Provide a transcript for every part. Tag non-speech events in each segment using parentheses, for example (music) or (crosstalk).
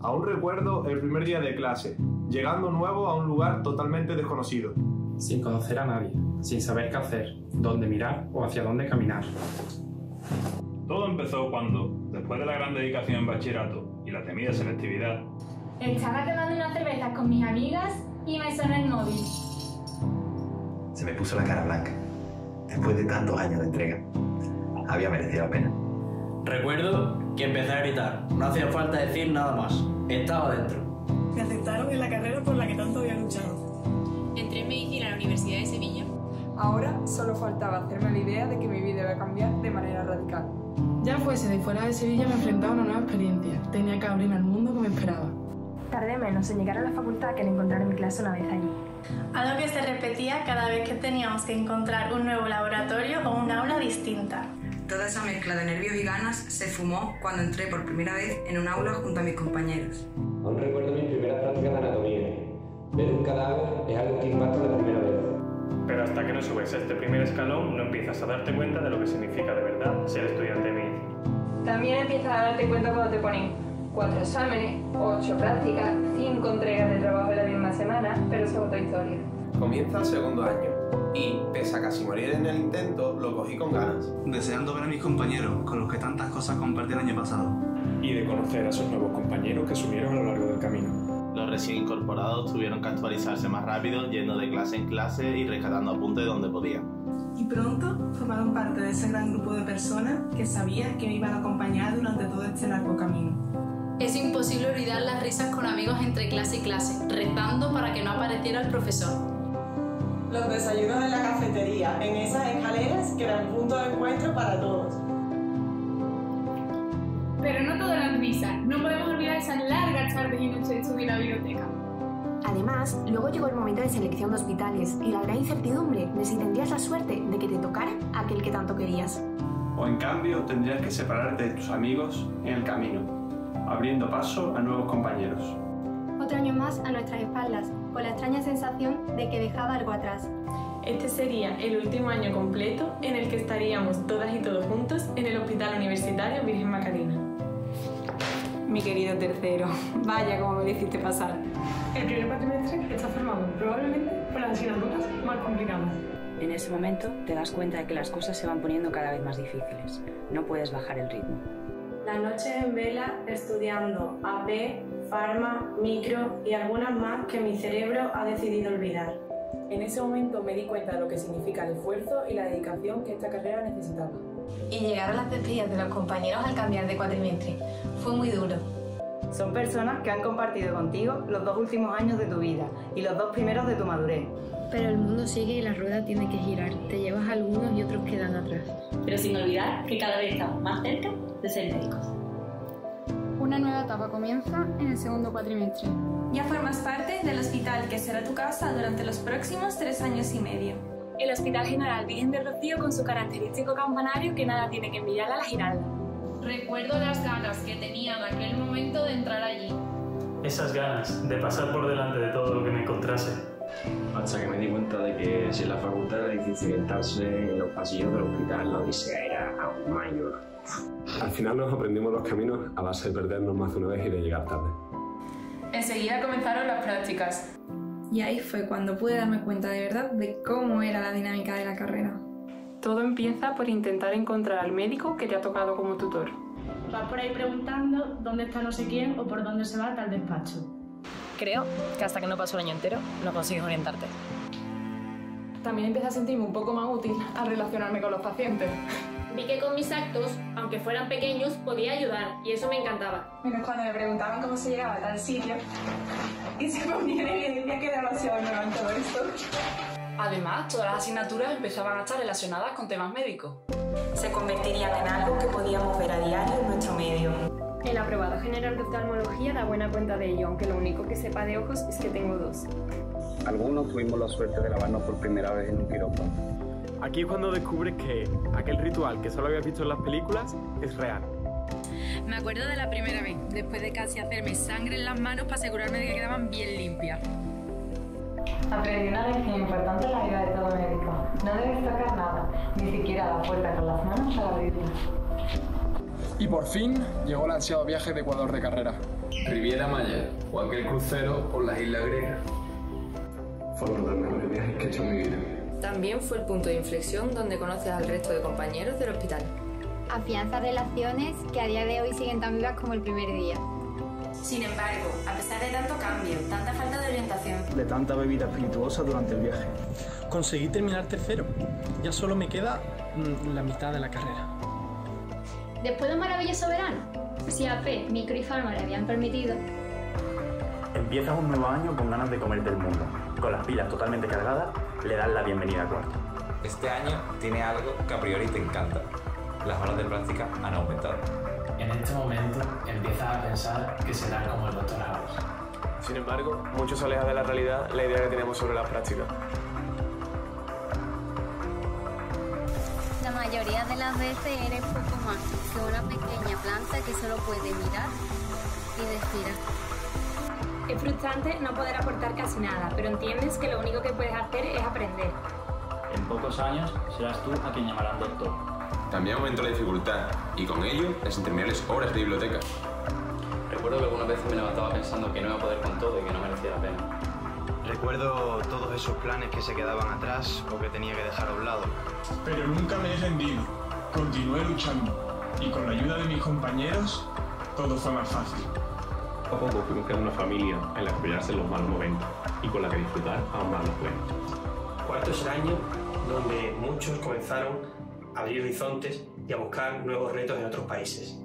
Aún recuerdo el primer día de clase, llegando nuevo a un lugar totalmente desconocido. Sin conocer a nadie, sin saber qué hacer, dónde mirar o hacia dónde caminar. Todo empezó cuando, después de la gran dedicación en bachillerato y la temida selectividad, estaba tomando una cerveza con mis amigas y me sonó el móvil. Se me puso la cara blanca. Después de tantos años de entrega, había merecido la pena. Recuerdo que empecé a gritar. No hacía falta decir nada más. Estaba dentro. Me aceptaron en la carrera por la que tanto había luchado. Entré en medicina en la Universidad de Sevilla. Ahora solo faltaba hacerme la idea de que mi vida iba a cambiar de manera radical. Ya fuese de fuera de Sevilla me enfrentaba a una nueva experiencia. Tenía que abrirme al mundo que me esperaba. Tardé menos en llegar a la facultad que en encontrar mi clase una vez allí. Algo que se repetía cada vez que teníamos que encontrar un nuevo laboratorio o un aula distinta. Toda esa mezcla de nervios y ganas se fumó cuando entré por primera vez en un aula junto a mis compañeros. Aún recuerdo mi primera práctica de anatomía. Ver un cadáver es algo que impacta la primera vez. Pero hasta que no subes este primer escalón no empiezas a darte cuenta de lo que significa de verdad ser estudiante de medicina. También empiezas a darte cuenta cuando te ponen cuatro exámenes, ocho prácticas, cinco entregas de trabajo de la misma semana, pero eso es otra historia. Comienza el segundo año y, pese a casi morir en el intento, lo cogí con ganas. Deseando ver a mis compañeros con los que tantas cosas compartí el año pasado. Y de conocer a esos nuevos compañeros que se unieron a lo largo del camino. Los recién incorporados tuvieron que actualizarse más rápido, yendo de clase en clase y rescatando apuntes donde podían. Y pronto formaron parte de ese gran grupo de personas que sabía que me iban a acompañar durante todo este largo camino. Es imposible olvidar las risas con amigos entre clase y clase, rezando para que no apareciera el profesor los desayunos en la cafetería, en esas escaleras que eran punto de encuentro para todos. Pero no todo eran risas, no podemos olvidar esas largas tardes y noches de estudio en la biblioteca. Además, luego llegó el momento de selección de hospitales y la gran incertidumbre de si tendrías la suerte de que te tocara aquel que tanto querías. O en cambio tendrías que separarte de tus amigos en el camino, abriendo paso a nuevos compañeros. Otro año más a nuestras espaldas, con la extraña sensación de que dejaba algo atrás. Este sería el último año completo en el que estaríamos todas y todos juntos en el Hospital Universitario Virgen Macarena. Mi querido tercero, vaya como me lo hiciste pasar. El primer cuatrimestre está formado probablemente por las asignaturas más complicadas. En ese momento te das cuenta de que las cosas se van poniendo cada vez más difíciles. No puedes bajar el ritmo. La noche en vela estudiando AP, Farma, Micro y algunas más que mi cerebro ha decidido olvidar. En ese momento me di cuenta de lo que significa el esfuerzo y la dedicación que esta carrera necesitaba. Y llegar a las despedidas de los compañeros al cambiar de cuatrimestre. Fue muy duro. Son personas que han compartido contigo los dos últimos años de tu vida y los dos primeros de tu madurez. Pero el mundo sigue y la rueda tiene que girar. Te llevas a algunos y otros quedan atrás. Pero sin olvidar que cada vez estamos más cerca de ser médicos. Una nueva etapa comienza en el segundo cuatrimestre. Ya formas parte del hospital que será tu casa durante los próximos tres años y medio. El Hospital General Virgen de Rocío con su característico campanario que nada tiene que envidiar a la Giralda. Recuerdo las ganas que tenía en aquel momento de entrar allí. Esas ganas de pasar por delante de todo lo que me encontrase. Hasta que me di cuenta de que si en la facultad era difícil entrarse en los pasillos del hospital, la odisea era aún mayor. Al final nos aprendimos los caminos a base de perdernos más de una vez y de llegar tarde. Enseguida comenzaron las prácticas. Y ahí fue cuando pude darme cuenta de verdad de cómo era la dinámica de la carrera. Todo empieza por intentar encontrar al médico que te ha tocado como tutor. Vas por ahí preguntando dónde está no sé quién o por dónde se va tal despacho. Creo que hasta que no pasó el año entero no consigues orientarte. También empecé a sentirme un poco más útil al relacionarme con los pacientes. Vi que con mis actos, aunque fueran pequeños, podía ayudar y eso me encantaba. Menos cuando me preguntaban cómo se llegaba a tal sitio y se ponía en evidencia que era demasiado en todo esto. Además, todas las asignaturas empezaban a estar relacionadas con temas médicos. Se convertirían en algo que podíamos ver a diario en nuestro medio. El aprobado general de oftalmología da buena cuenta de ello, aunque lo único que sepa de ojos es que tengo dos. Algunos tuvimos la suerte de lavarnos por primera vez en un quirófano. Aquí es cuando descubres que aquel ritual que solo habías visto en las películas es real. Me acuerdo de la primera vez, después de casi hacerme sangre en las manos para asegurarme de que quedaban bien limpias. Aprendí una lección importante en la vida de todo médico. No debes tocar nada, ni siquiera la puerta con las manos al abrirla. Y por fin llegó el ansiado viaje de Ecuador de carrera. Riviera Maya o aquel crucero por las islas griegas. Fue uno de los mejores viajes que he hecho en mi vida. También fue el punto de inflexión donde conoces al resto de compañeros del hospital. Afianza relaciones que a día de hoy siguen tan vivas como el primer día. Sin embargo, a pesar de tanto cambio, tanta falta de orientación, de tanta bebida espirituosa durante el viaje. Conseguí terminar tercero. Ya solo me queda mm, la mitad de la carrera. Después de un maravilloso verano, si AP, Micro y Farma le habían permitido, Empiezas un nuevo año con ganas de comerte el mundo. Con las pilas totalmente cargadas, le das la bienvenida a cuarto. Este año tiene algo que a priori te encanta. Las horas de práctica han aumentado. En este momento empiezas a pensar que serás como el Dr. House. Sin embargo, mucho se aleja de la realidad la idea que tenemos sobre las prácticas. la mayoría de las veces eres poco más que una pequeña planta que solo puede mirar y respirar. Es frustrante no poder aportar casi nada, pero entiendes que lo único que puedes hacer es aprender. En pocos años serás tú a quien llamarán doctor. También aumentó la dificultad y con ello las interminables horas de biblioteca. Recuerdo que algunas veces me levantaba pensando que no iba a poder con todo y que no merecía la pena. Recuerdo todos esos planes que se quedaban atrás o que tenía que dejar a un lado. Pero nunca me he rendido. Continué luchando. Y con la ayuda de mis compañeros, todo fue más fácil. Poco a poco fuimos creando una familia en la que apoyarse en los malos momentos y con la que disfrutar aún más los buenos. Cuarto es el año donde muchos comenzaron a abrir horizontes y a buscar nuevos retos en otros países.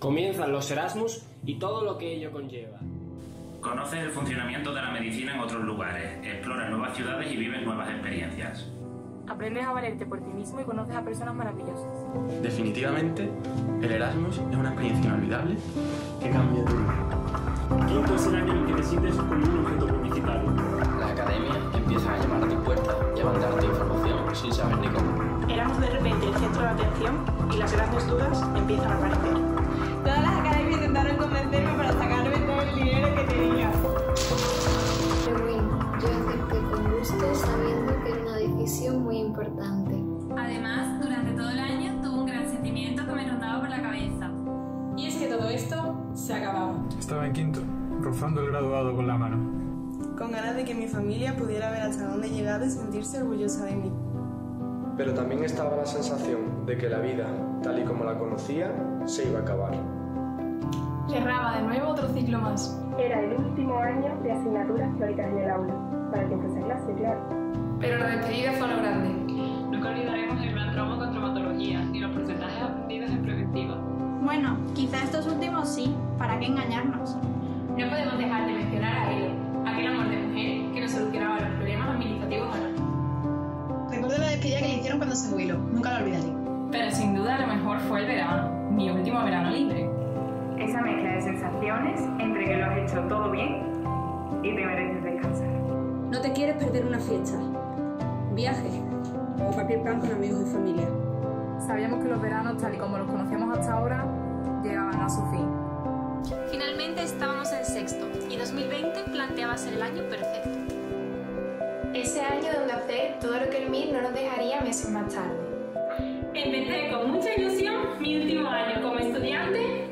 Comienzan los Erasmus y todo lo que ello conlleva. Conoces el funcionamiento de la medicina en otros lugares, exploras nuevas ciudades y vives nuevas experiencias. Aprendes a valerte por ti mismo y conoces a personas maravillosas. Definitivamente, el Erasmus es una experiencia inolvidable que cambia tu vida. Quinto es el año en el que te sientes como un objeto publicitario. La academia empieza a llamar a tu puerta y a mandarte información sin saber ni cómo. Éramos de repente el centro de atención y las grandes dudas empiezan a aparecer. Todas las de que mi familia pudiera ver hasta dónde he llegado y sentirse orgullosa de mí. Pero también estaba la sensación de que la vida, tal y como la conocía, se iba a acabar. Cerraba de nuevo otro ciclo más. Era el último año de asignaturas teóricas en el aula, para quien fuese clase, claro. Pero la despedida fue lo grande. Nunca olvidaremos el gran trauma con traumatología ni los porcentajes aprendidos en preventiva. Bueno, quizá estos últimos sí, ¿para qué engañarnos? No podemos dejar de mencionar a Elo, aquel amor le hicieron cuando se jubiló, nunca la olvidaré. Pero sin duda lo mejor fue el verano, mi último verano libre. Esa mezcla de sensaciones entre que lo has hecho todo bien y te mereces descansar. No te quieres perder una fiesta, viaje o compartir plan con amigos y familia. Sabíamos que los veranos, tal y como los conocíamos hasta ahora, llegaban a su fin. Finalmente estábamos en sexto y 2020 planteaba ser el año perfecto. Ese año donde hacer todo lo que el MIR no nos dejaría meses más tarde. Empecé con mucha ilusión mi último año como estudiante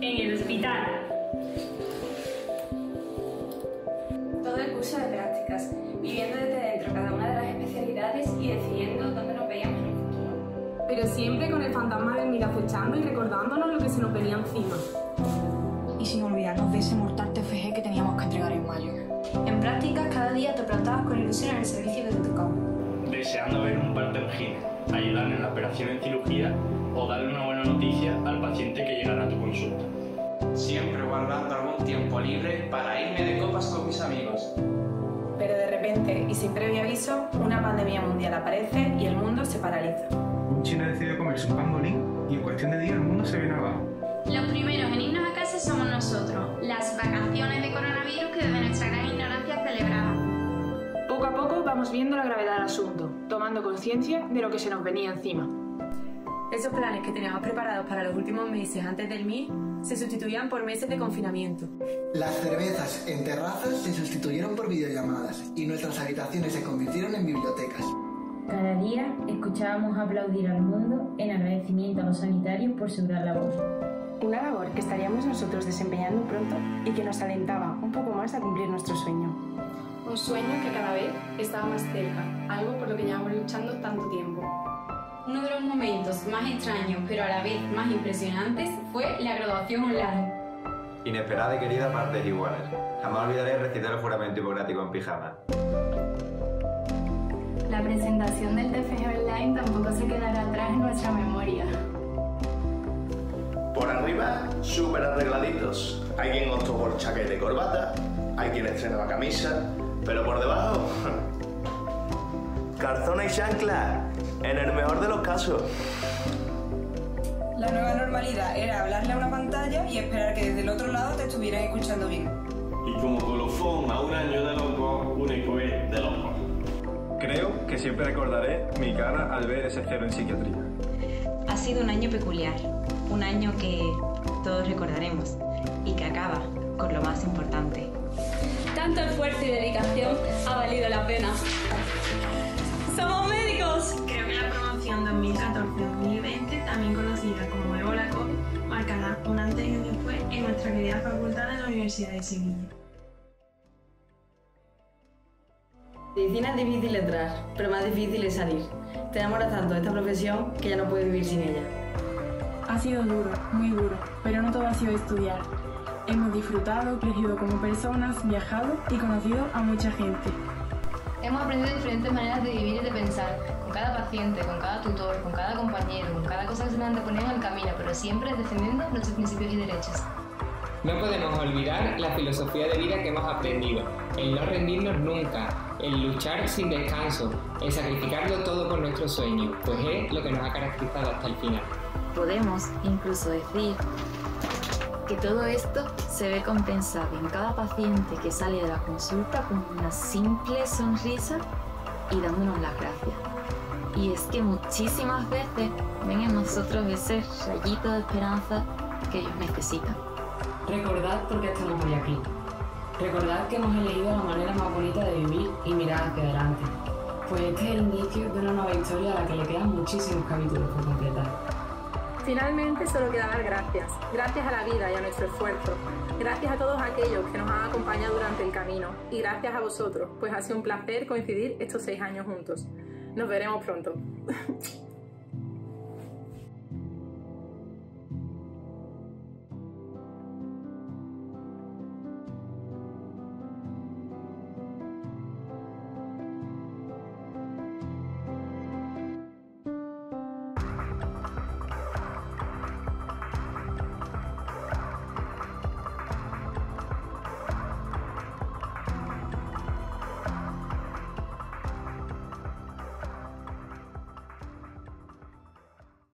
en el hospital. Todo el curso de prácticas, viviendo desde dentro cada una de las especialidades y decidiendo dónde nos veíamos en el futuro. Pero siempre con el fantasma del MIR acechando y recordándonos lo que se nos venía encima. Y sin olvidarnos de ese mortal TFG que teníamos que entregar. En prácticas, cada día te plantabas con ilusión en el servicio que te tocaba. Deseando ver un par de vagines, ayudar en la operación en cirugía o darle una buena noticia al paciente que llegara a tu consulta. Siempre guardando algún tiempo libre para irme de copas con mis amigos. Pero de repente y sin previo aviso, una pandemia mundial aparece y el mundo se paraliza. Un chino decide comerse un pangolín y en cuestión de días el mundo se viene abajo. Los primeros en irnos a casa somos nosotros, las vacaciones de coronavirus que desde nuestra gran ignorancia Poco a poco vamos viendo la gravedad del asunto, tomando conciencia de lo que se nos venía encima. Esos planes que teníamos preparados para los últimos meses antes del MIR se sustituían por meses de confinamiento. Las cervezas en terrazas se sustituyeron por videollamadas y nuestras habitaciones se convirtieron en bibliotecas. Cada día escuchábamos aplaudir al mundo en agradecimiento a los sanitarios por su gran labor. Una labor que estaríamos nosotros desempeñando pronto y que nos alentaba un poco más a cumplir nuestro sueño. Un sueño que cada vez estaba más cerca, algo por lo que llevamos luchando tanto tiempo. Uno de los momentos más extraños, pero a la vez más impresionantes, fue la graduación online. Inesperada y querida partes iguales. Jamás olvidaré recitar el juramento hipocrático en pijama. La presentación del TFG Online tampoco se quedará atrás en nuestra memoria. Por arriba, súper arregladitos. Hay quien optó por chaqueta y corbata, hay quien estrenaba camisa, pero por debajo... calzona y chancla, en el mejor de los casos. La nueva normalidad era hablarle a una pantalla y esperar que desde el otro lado te estuvieran escuchando bien. Y como colofón a un año de loco, un ECOE de loco. Creo que siempre recordaré mi cara al ver ese cero en psiquiatría. Ha sido un año peculiar, un año que todos recordaremos y que acaba con lo más importante. Tanto esfuerzo y dedicación ha valido la pena. ¡Somos médicos! Creo que la promoción 2014-2020, también conocida como Ebola COVID, marcará un antes y un después en nuestra querida facultad de la Universidad de Sevilla. Medicina es difícil entrar, pero más difícil es salir. Te enamoras tanto de esta profesión que ya no puedes vivir sin ella. Ha sido duro, muy duro, pero no todo ha sido estudiar. Hemos disfrutado, crecido como personas, viajado y conocido a mucha gente. Hemos aprendido diferentes maneras de vivir y de pensar, con cada paciente, con cada tutor, con cada compañero, con cada cosa que se nos anteponía en el camino, pero siempre defendiendo nuestros principios y derechos. No podemos olvidar la filosofía de vida que hemos aprendido, el no rendirnos nunca, el luchar sin descanso, el sacrificarlo todo por nuestro sueño, pues es lo que nos ha caracterizado hasta el final. Podemos incluso decir que todo esto se ve compensado en cada paciente que sale de la consulta con una simple sonrisa y dándonos las gracias. Y es que muchísimas veces ven en nosotros ese rayito de esperanza que ellos necesitan. Recordad por qué estamos hoy aquí. Recordad que hemos elegido la manera más bonita de vivir y mirar hacia adelante. Pues este es el inicio de una nueva historia a la que le quedan muchísimos capítulos por completar. Finalmente solo queda dar gracias. Gracias a la vida y a nuestro esfuerzo. Gracias a todos aquellos que nos han acompañado durante el camino. Y gracias a vosotros, pues ha sido un placer coincidir estos seis años juntos. Nos veremos pronto. (laughs)